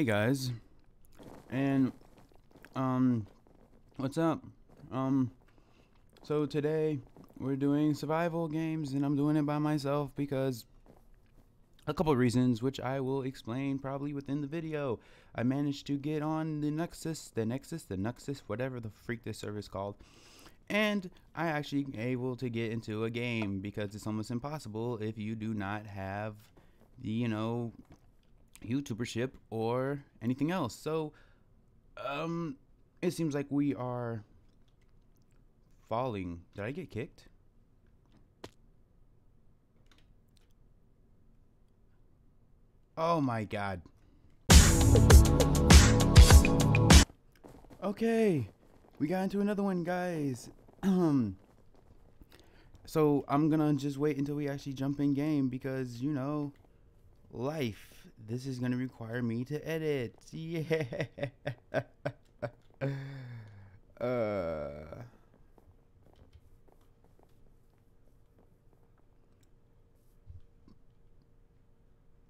Hey guys, and um, what's up? Um, so today we're doing survival games, and I'm doing it by myself because a couple reasons, which I will explain probably within the video. I managed to get on the Nexus, the Nexus, the Nexus, whatever the freak this server is called, and I actually able to get into a game because it's almost impossible if you do not have the you know YouTubership or anything else. So, um, it seems like we are falling. Did I get kicked? Oh my god. Okay, we got into another one, guys. Um, so I'm gonna just wait until we actually jump in game because you know, life. This is gonna require me to edit. Yeah. uh.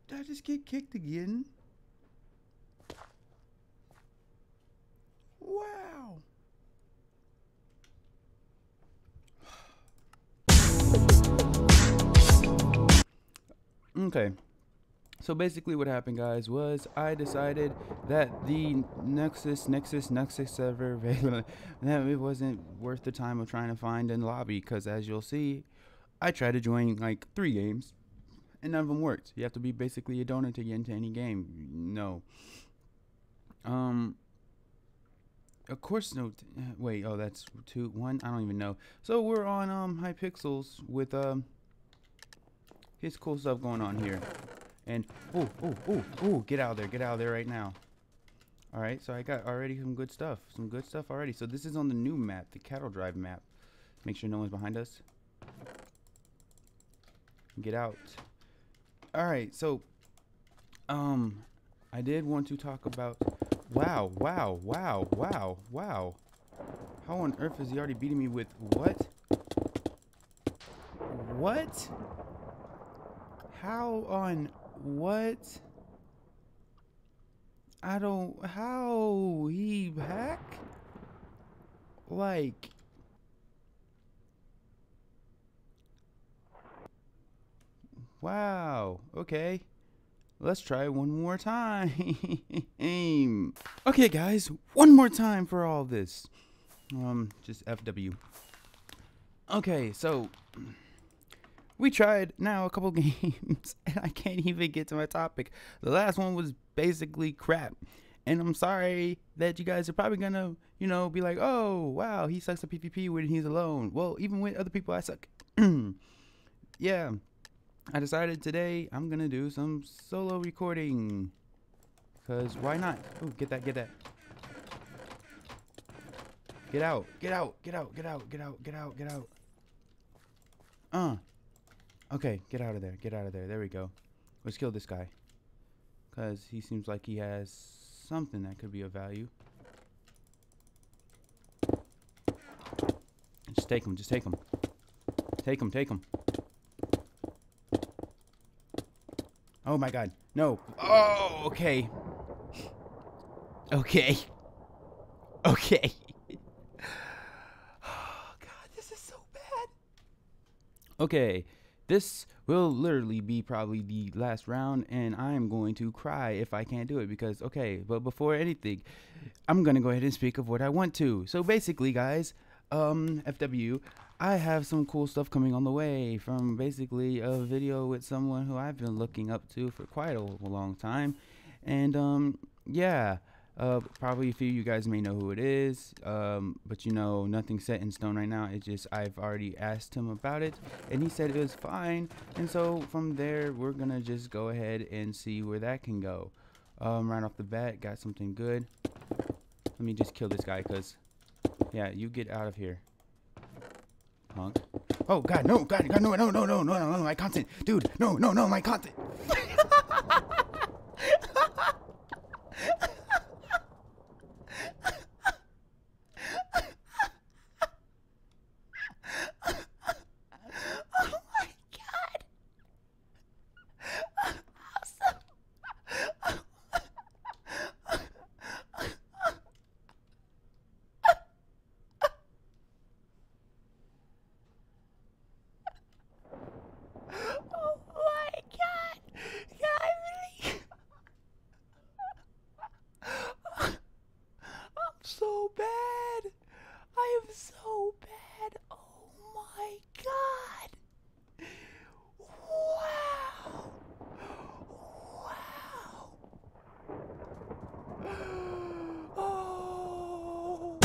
Did I just get kicked again? Wow. Okay. So basically what happened guys was I decided that the Nexus Nexus Nexus server that it wasn't worth the time of trying to find a lobby because as you'll see I tried to join like three games and none of them worked. You have to be basically a donor to get into any game. No. Um of course no wait, oh that's two one, I don't even know. So we're on um Hypixels with um his cool stuff going on here. And oh, oh, oh, oh, get out of there, get out of there right now. All right, so I got already some good stuff, some good stuff already. So this is on the new map, the cattle drive map. Make sure no one's behind us. Get out. All right, so um, I did want to talk about. Wow, wow, wow, wow, wow. How on earth is he already beating me with what? What? How on what? I don't. How he hack? Like. Wow. Okay. Let's try one more time. okay, guys. One more time for all this. Um, just FW. Okay, so we tried now a couple games and I can't even get to my topic. The last one was basically crap. And I'm sorry that you guys are probably gonna, you know, be like, oh, wow, he sucks at PvP when he's alone. Well, even with other people, I suck. yeah, I decided today I'm gonna do some solo recording. Cause why not? Oh, get that, get that. Get out, get out, get out, get out, get out, get out, get out. Uh, Okay, get out of there. Get out of there. There we go. Let's kill this guy. Because he seems like he has something that could be of value. Just take him. Just take him. Take him. Take him. Oh my god. No. Oh, okay. Okay. Okay. Oh god, this is so bad. Okay. This will literally be probably the last round, and I am going to cry if I can't do it because, okay, but before anything, I'm going to go ahead and speak of what I want to. So basically, guys, um, FW, I have some cool stuff coming on the way from basically a video with someone who I've been looking up to for quite a long time. And, um, yeah. Uh, probably a few you guys may know who it is, um, but you know, nothing's set in stone right now. It's just I've already asked him about it, and he said it was fine. And so from there, we're gonna just go ahead and see where that can go. Um, right off the bat, got something good. Let me just kill this guy, cause yeah, you get out of here, punk. Oh God, no, God, God, no, no, no, no, no, no, no, my content, dude, no, no, no, my content. so bad. I am so bad. Oh my god. Wow. Wow.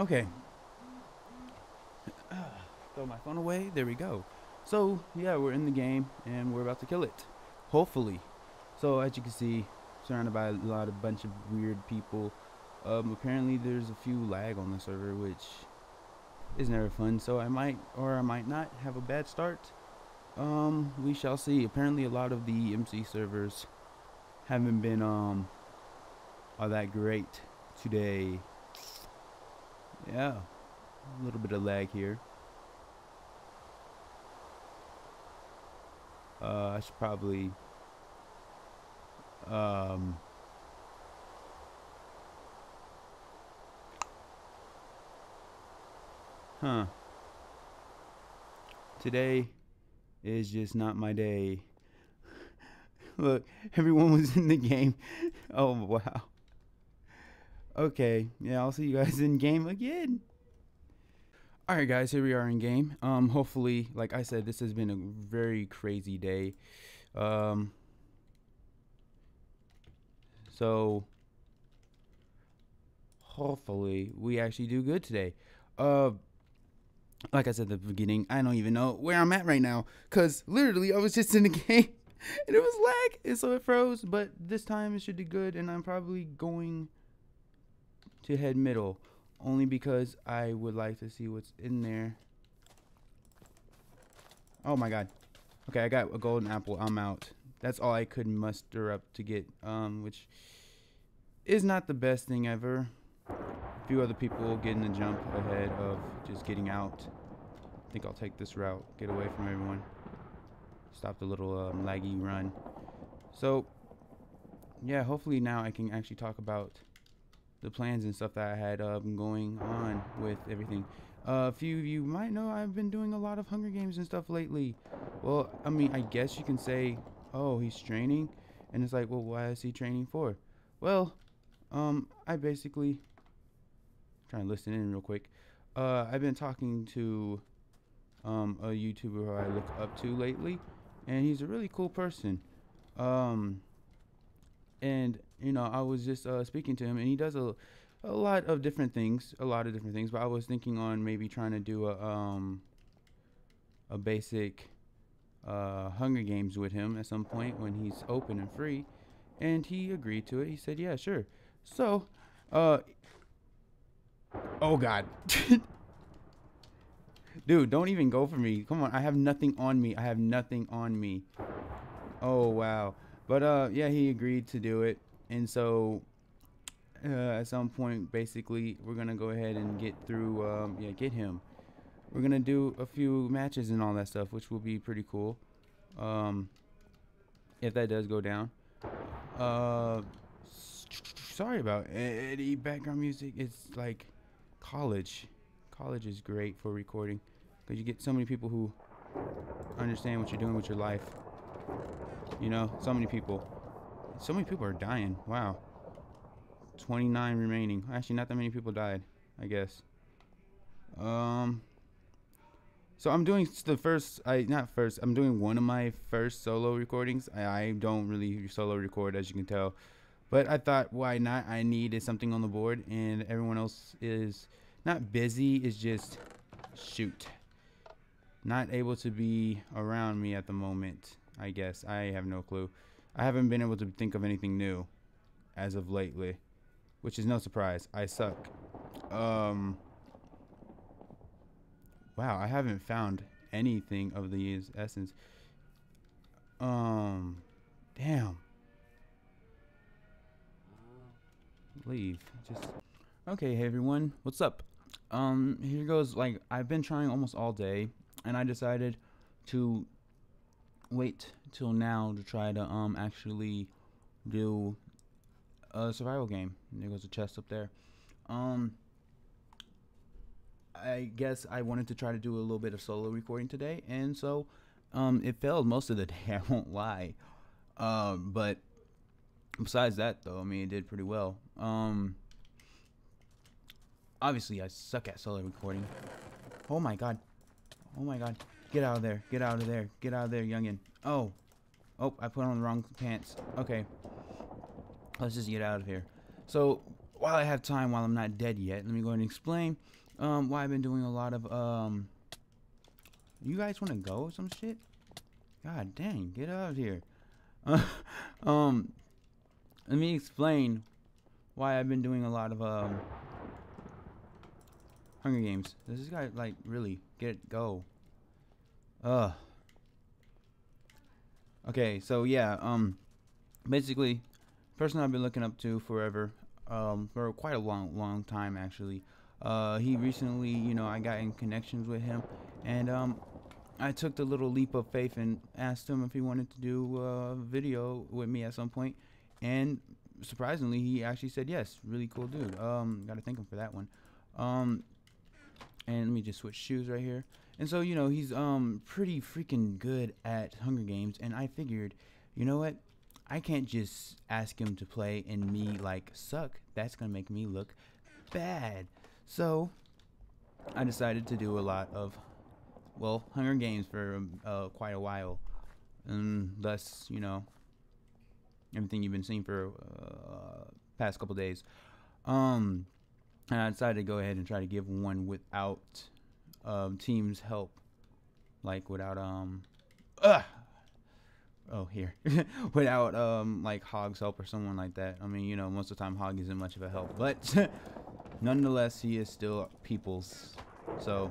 Okay. Throw my phone away. There we go. So, yeah, we're in the game and we're about to kill it. Hopefully. So, as you can see, surrounded by a lot of bunch of weird people. Um, apparently there's a few lag on the server, which is never fun. So I might or I might not have a bad start. Um, we shall see. Apparently a lot of the MC servers haven't been um all that great today. Yeah, a little bit of lag here. Uh, I should probably um Huh. Today is just not my day. Look, everyone was in the game. Oh, wow. Okay, yeah, I'll see you guys in game again. Alright guys, here we are in game. Um, hopefully, like I said, this has been a very crazy day. Um, so, hopefully, we actually do good today. Uh, like I said at the beginning, I don't even know where I'm at right now. Because literally, I was just in the game and it was lag. And so it froze. But this time it should do good. And I'm probably going to head middle. Only because I would like to see what's in there. Oh my god. Okay, I got a golden apple. I'm out. That's all I could muster up to get. Um, which is not the best thing ever a few other people getting the jump ahead of just getting out. I think I'll take this route, get away from everyone. Stop the little um, laggy run. So, yeah, hopefully now I can actually talk about the plans and stuff that I had um, going on with everything. Uh, a few of you might know I've been doing a lot of Hunger Games and stuff lately. Well, I mean, I guess you can say, oh, he's training. And it's like, well, why is he training for? Well, um, I basically trying to listen in real quick. Uh, I've been talking to um, a YouTuber who I look up to lately, and he's a really cool person. Um, and you know, I was just uh, speaking to him, and he does a a lot of different things, a lot of different things. But I was thinking on maybe trying to do a um a basic uh, Hunger Games with him at some point when he's open and free, and he agreed to it. He said, "Yeah, sure." So, uh, Oh God. Dude, don't even go for me. Come on, I have nothing on me. I have nothing on me. Oh wow. But uh yeah, he agreed to do it. And so uh, at some point basically we're going to go ahead and get through um yeah, get him. We're going to do a few matches and all that stuff, which will be pretty cool. Um if that does go down. Uh sorry about any background music. It's like college. College is great for recording because you get so many people who understand what you're doing with your life. You know, so many people. So many people are dying. Wow. 29 remaining. Actually, not that many people died, I guess. Um. So I'm doing the first. I not first. I'm doing one of my first solo recordings. I, I don't really solo record, as you can tell. But I thought, why not? I needed something on the board, and everyone else is not busy. Is just shoot, not able to be around me at the moment. I guess I have no clue. I haven't been able to think of anything new as of lately, which is no surprise. I suck. Um. Wow, I haven't found anything of the essence. Um, damn. Leave. Just okay. Hey everyone, what's up? Um, here goes. Like I've been trying almost all day, and I decided to wait till now to try to um actually do a survival game. There goes a chest up there. Um, I guess I wanted to try to do a little bit of solo recording today, and so Um, it failed most of the day. I won't lie. Um, but besides that, though, I mean, it did pretty well. Um, obviously, I suck at solo recording. Oh my god. Oh my god. Get out of there. Get out of there. Get out of there, youngin. Oh. Oh, I put on the wrong pants. Okay. Let's just get out of here. So, while I have time, while I'm not dead yet, let me go ahead and explain um, why I've been doing a lot of, um... You guys want to go some shit? God dang, get out of here. um, let me explain why I've been doing a lot of, um... Hunger Games. This guy, like, really get go? Ugh. Okay, so yeah, um, basically, person I've been looking up to forever, um, for quite a long, long time actually. Uh, he recently, you know, I got in connections with him, and um, I took the little leap of faith and asked him if he wanted to do a video with me at some point, and surprisingly, he actually said yes. Really cool dude. Um, gotta thank him for that one. Um, and let me just switch shoes right here. And so, you know, he's um pretty freaking good at Hunger Games, and I figured, you know what? I can't just ask him to play and me like suck. That's gonna make me look bad. So I decided to do a lot of well Hunger Games for uh, quite a while, and thus you know everything you've been seeing for uh, past couple days. Um, and I decided to go ahead and try to give one without um, team's help, like without um, uh, oh here, without um like Hog's help or someone like that. I mean, you know, most of the time Hog isn't much of a help, but nonetheless, he is still people's. So,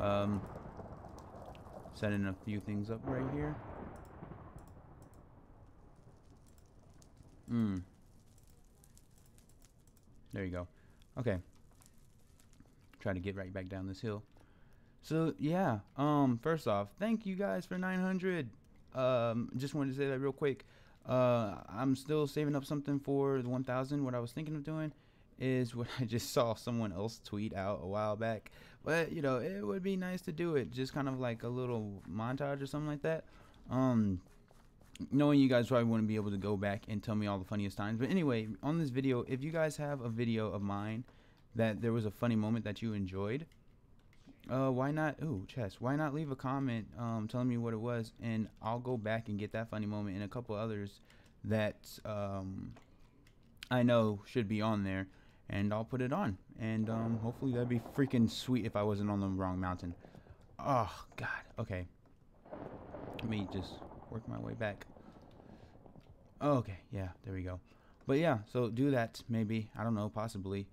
um, setting a few things up right here. Hmm. There you go. Okay. Try to get right back down this hill. So yeah, um, first off, thank you guys for 900. Um, just wanted to say that real quick. Uh, I'm still saving up something for the 1000. What I was thinking of doing is what I just saw someone else tweet out a while back. But you know, it would be nice to do it, just kind of like a little montage or something like that. Um, knowing you guys probably wouldn't be able to go back and tell me all the funniest times. But anyway, on this video, if you guys have a video of mine that there was a funny moment that you enjoyed, uh, why not? Ooh, chess. Why not leave a comment um, telling me what it was, and I'll go back and get that funny moment and a couple others that um, I know should be on there, and I'll put it on. And um, hopefully that'd be freaking sweet if I wasn't on the wrong mountain. Oh God. Okay. Let me just work my way back. Okay, yeah, there we go. But yeah, so do that maybe. I don't know, possibly.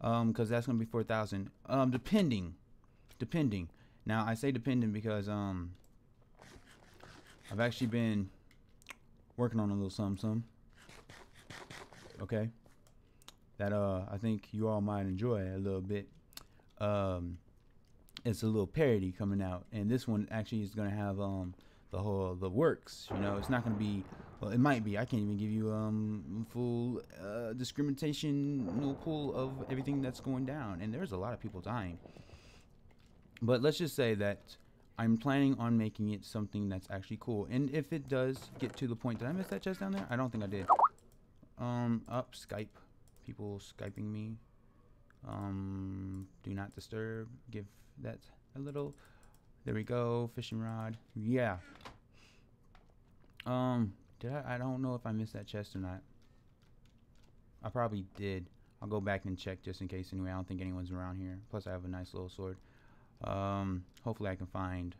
Um, cuz that's going to be 4000. Um depending. Depending. Now, I say depending because um I've actually been working on a little something some. Okay? That uh I think you all might enjoy a little bit. Um it's a little parody coming out and this one actually is going to have um the whole the works. You know, it's not going to be. Well, it might be. I can't even give you um full uh, discrimination no pool of everything that's going down, and there's a lot of people dying. But let's just say that I'm planning on making it something that's actually cool. And if it does get to the point, did I miss that chest down there? I don't think I did. Um, up Skype, people skyping me. Um, do not disturb. Give that a little there we go. Fishing rod. Yeah. Um, did I? I don't know if I missed that chest or not. I probably did. I'll go back and check just in case anyway. I don't think anyone's around here. Plus, I have a nice little sword. Um, hopefully I can find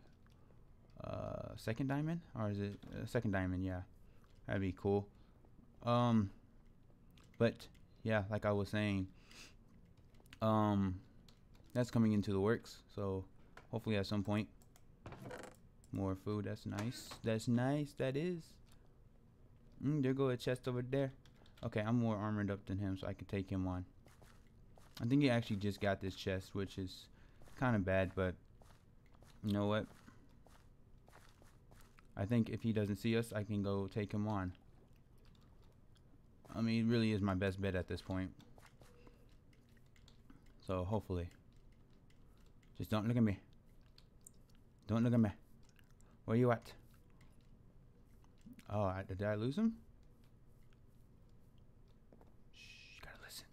uh, second diamond or is it uh, second diamond? Yeah, that'd be cool. Um, but yeah, like I was saying, um, that's coming into the works. So Hopefully at some point. More food. That's nice. That's nice. That is. Mm, there go a chest over there. Okay, I'm more armored up than him, so I can take him on. I think he actually just got this chest, which is kind of bad, but you know what? I think if he doesn't see us, I can go take him on. I mean, it really is my best bet at this point. So, hopefully. Just don't look at me. Don't look at me. Where you at? Oh, did I lose him? Shh, gotta listen.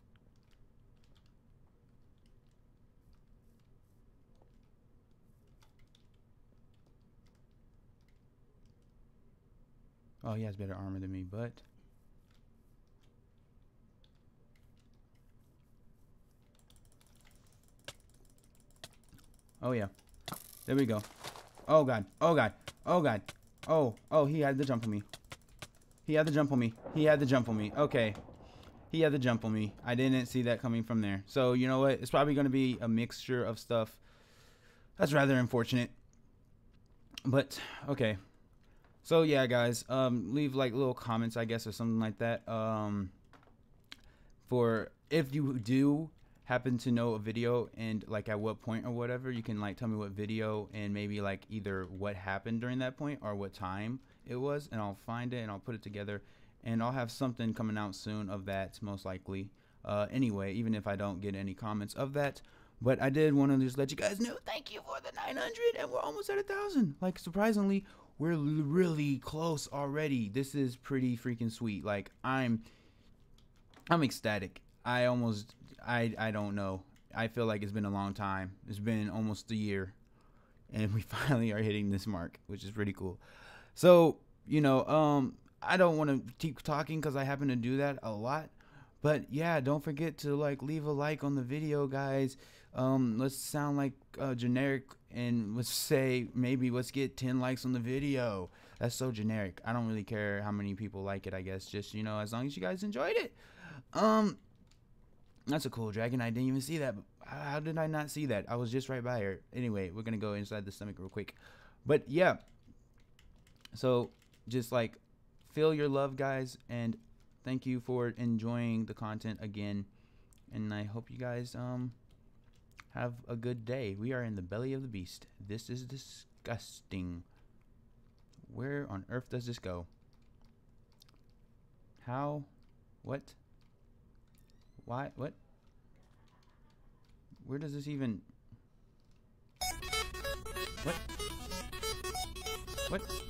Oh, he has better armor than me, but Oh yeah. There we go. Oh god. Oh god. Oh god. Oh. Oh, he had the jump on me. He had the jump on me. He had the jump on me. Okay. He had the jump on me. I didn't see that coming from there. So, you know what? It's probably going to be a mixture of stuff. That's rather unfortunate. But, okay. So, yeah, guys. Um, leave, like, little comments, I guess, or something like that. Um, for if you do happen to know a video and like at what point or whatever you can like tell me what video and maybe like either what happened during that point or what time it was and I'll find it and I'll put it together. And I'll have something coming out soon of that most likely. Uh, anyway even if I don't get any comments of that but I did want to just let you guys know thank you for the 900 and we're almost at a thousand. Like surprisingly we're really close already. This is pretty freaking sweet. Like I'm I'm ecstatic. I almost I I don't know. I feel like it's been a long time. It's been almost a year, and we finally are hitting this mark, which is pretty cool. So you know, um, I don't want to keep talking because I happen to do that a lot. But yeah, don't forget to like leave a like on the video, guys. Um, let's sound like uh, generic and let's say maybe let's get 10 likes on the video. That's so generic. I don't really care how many people like it. I guess just you know as long as you guys enjoyed it. Um, that's a cool dragon. I didn't even see that. How did I not see that? I was just right by her. Anyway, we're gonna go inside the stomach real quick. But yeah. So just like feel your love, guys, and thank you for enjoying the content again. And I hope you guys um have a good day. We are in the belly of the beast. This is disgusting. Where on earth does this go? How? What? Why? What? Where does this even... What? What?